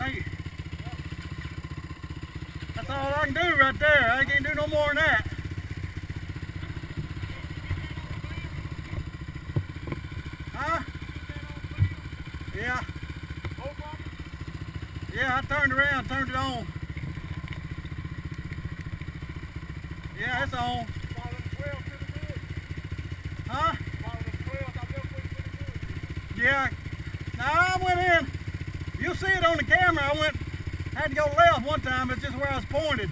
Hey. That's all I can do right there. I can't do no more than that. Huh? Yeah. Yeah, I turned around, turned it on. Yeah, it's on. Huh? Yeah. Now I went in. You'll see it on the camera. I went, had to go left one time. It's just where I was pointed.